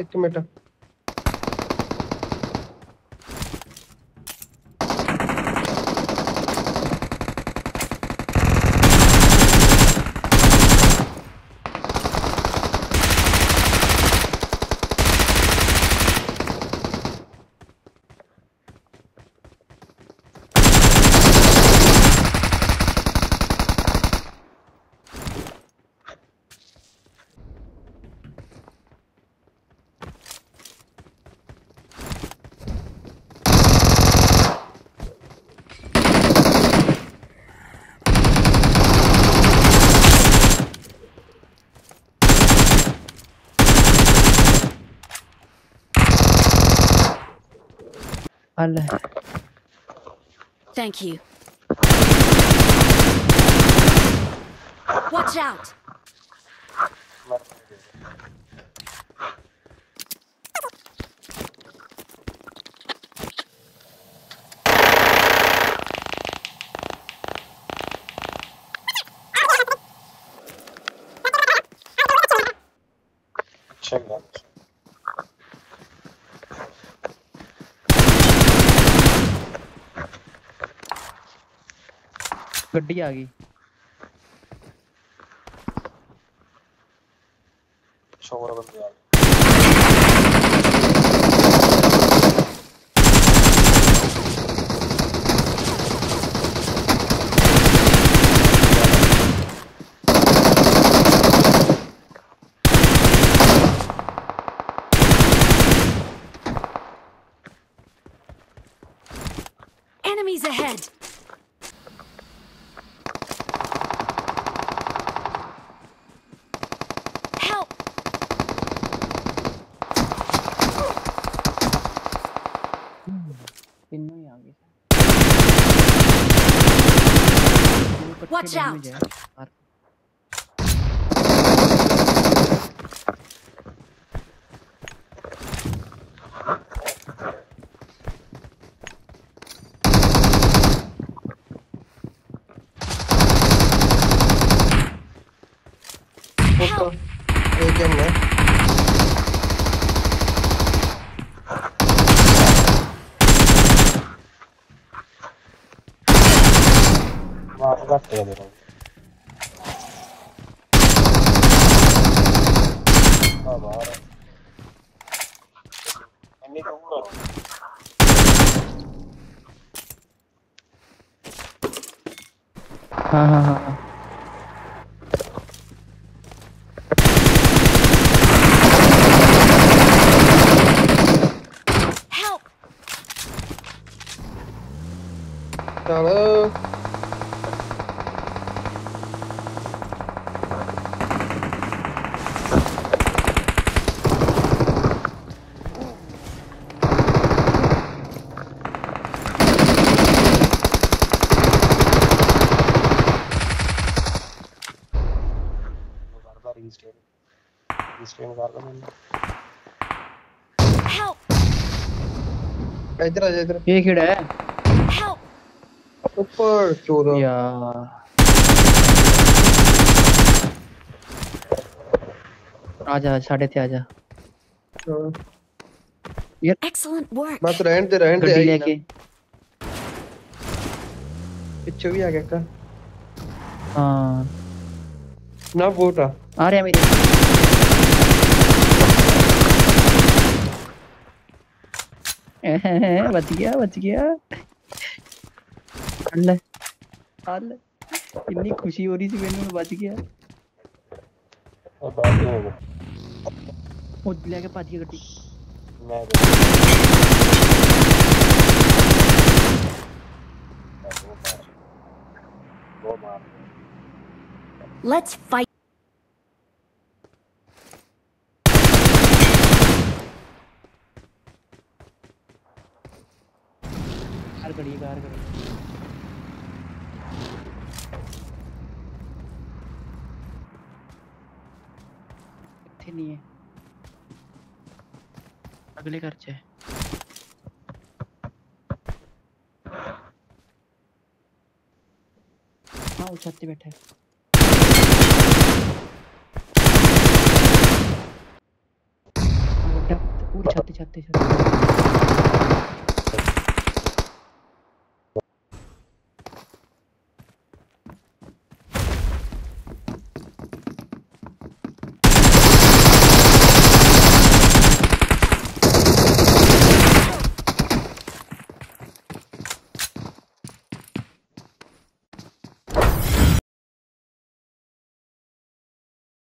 एक minute. Vale. Thank you. Watch out. Check that. ਗੱਡੀ ਆ ਗਈ ਸ਼ੋਰ ਬੰਦੇ ਆ Enemies ahead! Watch out. ऊपर एक Arkadan geliyor. Tamam. Beni de vurun. Ha ha ha. Help! इधर आ जा इधर ये खिड़ा है? ऊपर चौदह यार आजा साढ़े थे आजा। Excellent work! बस रहने दे रहने दे लेके। पीछे भी आ गया का। हाँ। ना बोट आ आ रहे मेरे। बच गया बच गया। अल्लाह अल्लाह इतनी खुशी हो रही थी मैंने मैं बच गया। और बात नहीं होगी। वो लेके भज गया गड्डी मैं वो मार Let's fight! कार। नहीं है अगले घर है हाँ वो छत पे बैठा है पूरी छत छत छत